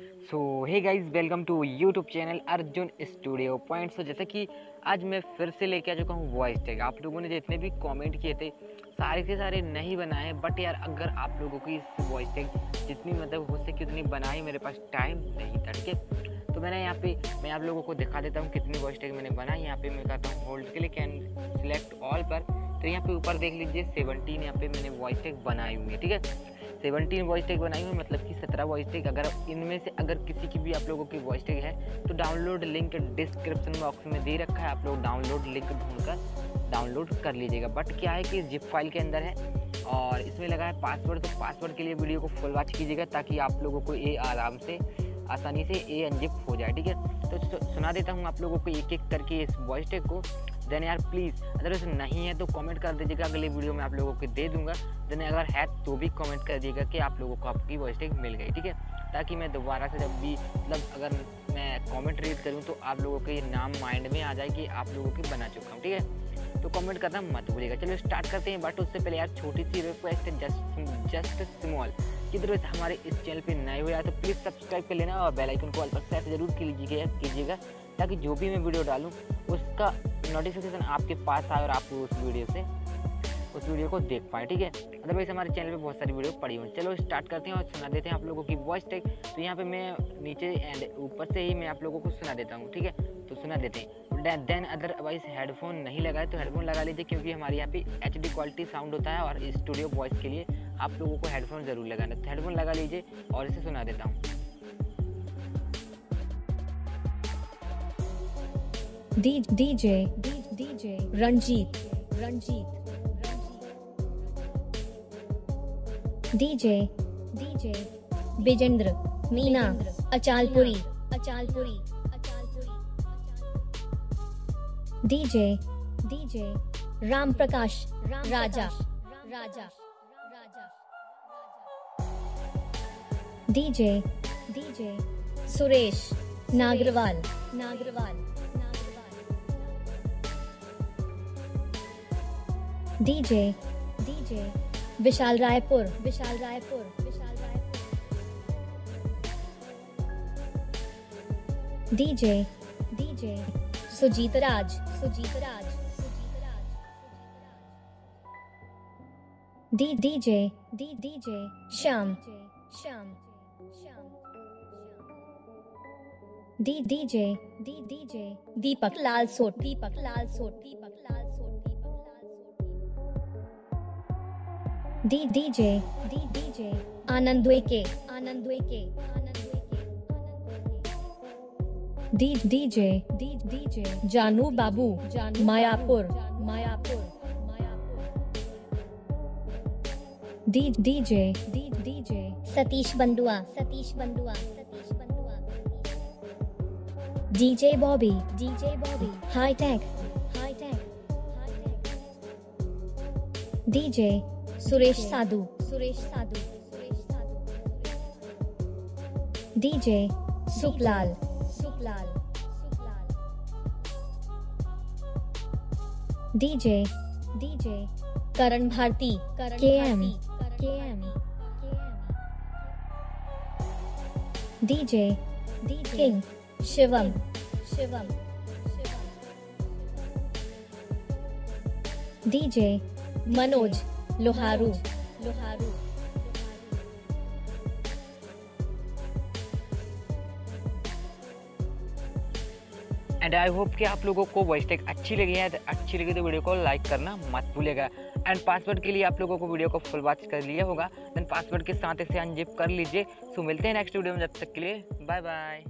So hey guys welcome to YouTube channel Arjun studio point so जैसे कि आज मैं फिर से लेके आ चुका हूँ वॉइस टैग आप लोगों ने जितने भी कमेंट किए थे, सारे के सारे नहीं बनाए बट यार, अगर आप लोगों की इस वॉइस टैग जितनी मतलब हो सके उतनी बनाई, मेरे पास टाइम नहीं था, ठीक है? तो मैंने यहाँ पे, मैं आप लोगों को दिखा देता हूँ कितनी वॉइस टैग मैंने बनाई। यहाँ पे मैं करता हूँ होल्ड के लिए कैन सिलेक्ट ऑल पर। तो यहाँ पे ऊपर देख लीजिए सेवनटीन यहाँ पे मैंने वॉइस टैग बनाई हुई है, ठीक है? सेवनटीन वॉइस टैग बनाई हुई मतलब कि सत्रह वॉइस टैग अगर इनमें से अगर किसी की भी आप लोगों की वॉइस टैग है तो डाउनलोड लिंक डिस्क्रिप्शन बॉक्स में दे रखा है। आप लोग डाउनलोड लिंक ढूंढकर डाउनलोड कर लीजिएगा। बट क्या है कि जिप फ़ाइल के अंदर है और इसमें लगा है पासवर्ड तो पासवर्ड के लिए वीडियो को फुल वॉच कीजिएगा ताकि आप लोगों को ये आराम से, आसानी से ए अनजिप हो जाए, ठीक है? तो सुना देता हूँ आप लोगों को एक एक करके इस वॉइस टैग को। देन यार प्लीज़ अगर ऐसे नहीं है तो कमेंट कर दीजिएगा, अगले वीडियो में आप लोगों को दे दूँगा। देन अगर है तो भी कमेंट कर दीजिएगा कि आप लोगों को आपकी वॉइस टैग मिल गई, ठीक है? ताकि मैं दोबारा से जब भी मतलब अगर मैं कमेंट रीड करूँ तो आप लोगों के नाम माइंड में आ जाए कि आप लोगों की बना चुका हूँ, ठीक है? तो कमेंट करना मत भूलिएगा। चलो स्टार्ट करते हैं बट उससे पहले यार छोटी सी रिक्वेस्ट है जस्ट जस्ट स्मॉल कि तरह हमारे इस चैनल पे नए हुए तो प्लीज़ सब्सक्राइब कर लेना और बेल आइकन को ऑल पर सेट ज़रूर कीजिएगा कीजिएगा, ताकि जो भी मैं वीडियो डालूँ, उसका नोटिफिकेशन आपके पास आए और आप उस वीडियो से, उस वीडियो को देख पाए, ठीक है? अदरवाइज़ हमारे चैनल पे बहुत सारी वीडियो पड़ी हुई चलो स्टार्ट करते हैं और सुना देते हैं आप लोगों की वॉइस टेक तो यहाँ पे मैं नीचे एंड ऊपर से ही मैं आप लोगों को सुना देता हूँ, ठीक है? तो सुना देते। हैं देन अदरवाइज़ हेडफोन नहीं लगाए तो हेडफोन लगा लीजिए क्योंकि हमारे यहाँ पे एचडी क्वालिटी साउंड होता है और स्टूडियो वॉइस के लिए आप लोगों को हेडफोन ज़रूर लगाना तो हेडफोन लगा लीजिए और इसे सुना देता हूँ। DJ DJ Ranjeet Ranjeet DJ DJ Bijendra Meena Achalpuri Achalpuri DJ DJ Ram Prakash Raja Raja DJ DJ, Suresh Nagarwal Nagarwal. DJ DJ, Vishal Raipur Vishal Raipur Vishal Raipur. DJ DJ Sujeet Raj Sujeet Raj D, DJ D, DJ, Shyam. Shyam Shyam. D, DJ D, DJ, Deepak Lal Sot, Deepak Lal Sot, Deepak Lal Sot D, DJ D, DJ, Anand K Anand K D, DJ D DJ, Janu Babu Janu Mayapur Mayapur, D, DJ D, DJ, Satish Bandua Satish Bandua Satish Bandua DJ Bobby DJ Bobby, high tech high tech, DJ Suresh Sadhu Suresh Sadhu, DJ, Sukhlal Sukhlal DJ DJ Karan Bharti. K M K M DJ king Shivam Shivam DJ Manoj Loharu Loharu and I hope कि आप लोगों को voice take अच्छी लगी है अच्छी लगी तो वीडियो को लाइक करना मत भूलेगा एंड पासवर्ड के लिए आप लोगों को वीडियो को फुल वॉच कर लिया होगा। देन पासवर्ड के साथ इसे अनजिप कर लीजिए। सो मिलते हैं नेक्स्ट वीडियो में, जब तक के लिए बाय बाय